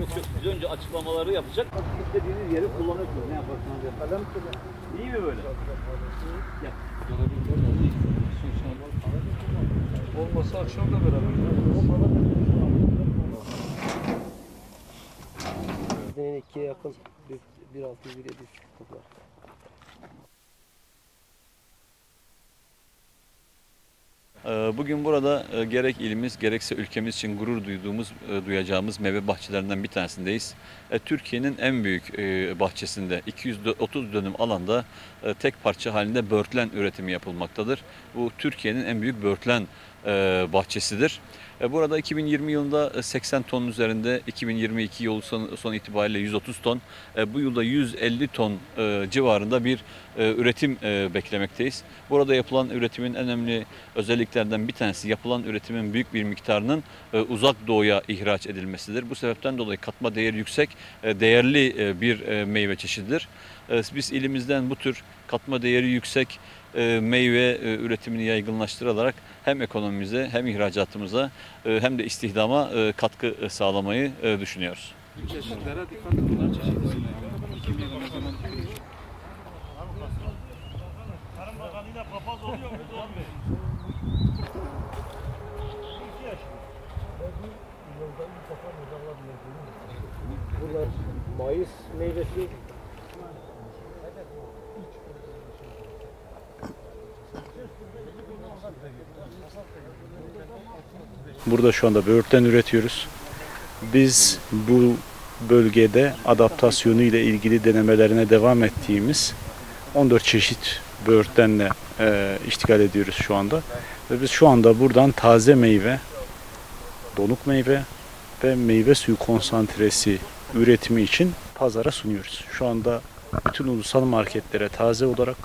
Yok yok biz önce açıklamaları yapacak. İstediğiniz yeri kullanıyorsunuz. Ne yaparsanız yapın. İyi mi böyle? Gel. Olmasa akşam da beraber. Senin ikiye yakın bir, bir altı bir yedi toplar. Bugün burada e, gerek ilimiz gerekse ülkemiz için gurur duyduğumuz, e, duyacağımız meyve bahçelerinden bir tanesindeyiz. E, Türkiye'nin en büyük bahçesinde 230 dönüm alanda tek parça halinde böğürtlen üretimi yapılmaktadır. Bu Türkiye'nin en büyük böğürtlen e, bahçesidir. E, Burada 2020 yılında e, 80 tonun üzerinde, 2022 yıl son, son itibariyle 130 ton, e, bu yılda 150 ton e, civarında bir e, üretim e, beklemekteyiz. Burada yapılan üretimin en önemli özelliklerden bir tanesi yapılan üretimin büyük bir miktarının e, uzak doğuya ihraç edilmesidir. Bu sebepten dolayı katma değeri yüksek, e, değerli e, bir e, meyve çeşididir. E, Biz ilimizden bu tür katma değeri yüksek e, meyve e, üretimini yaygınlaştırarak hem ekonomimize hem ihracatımıza e, hem de istihdama katkı sağlamayı düşünüyoruz. Çeşitlere dikkat edin. Bunlar çeşitli. Kim bilir ne zaman Tarım Bakanı'yla papaz oluyor mu? Olmuyor. Bunlar Mayıs meyvesi Burada şu anda böğürtlen üretiyoruz. Biz bu bölgede adaptasyonu ile ilgili denemelerine devam ettiğimiz 14 çeşit böğürtlenle e, iştigal ediyoruz şu anda. Ve biz şu anda buradan taze meyve, donuk meyve ve meyve suyu konsantresi üretimi için pazara sunuyoruz. Şu anda bütün ulusal marketlere taze olarak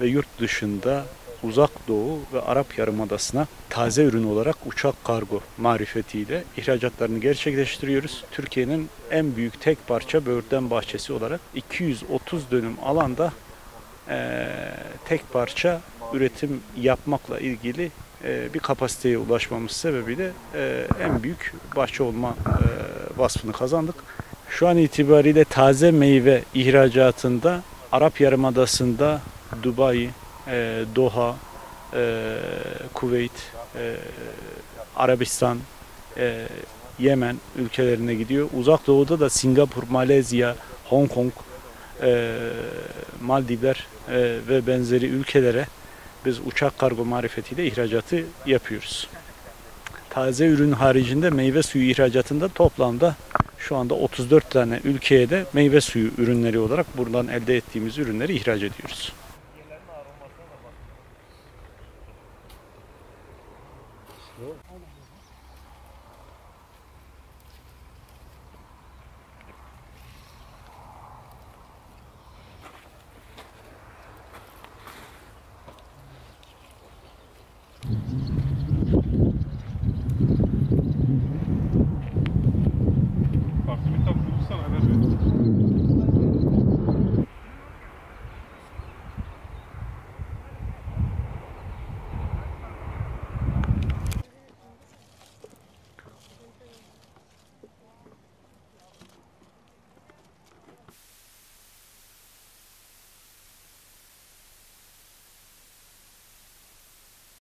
ve yurt dışında Uzak Doğu ve Arap Yarımadası'na taze ürün olarak uçak kargo marifetiyle ihracatlarını gerçekleştiriyoruz. Türkiye'nin en büyük tek parça böğürtlen bahçesi olarak 230 dönüm alanda eee, tek parça üretim yapmakla ilgili eee, bir kapasiteye ulaşmamız sebebiyle eee, en büyük bahçe olma eee, vasfını kazandık. Şu an itibariyle taze meyve ihracatında Arap Yarımadası'nda Dubai, e, Doha, e, Kuveyt, e, Arabistan, e, Yemen ülkelerine gidiyor. Uzak Doğu'da da Singapur, Malezya, Hong Kong, e, Maldivler e, ve benzeri ülkelere biz uçak kargo marifetiyle ihracatı yapıyoruz. Taze ürün haricinde meyve suyu ihracatında toplamda şu anda 34 tane ülkeye de meyve suyu ürünleri olarak buradan elde ettiğimiz ürünleri ihraç ediyoruz. 뭐? Bak, bir tam bulursan haber ver.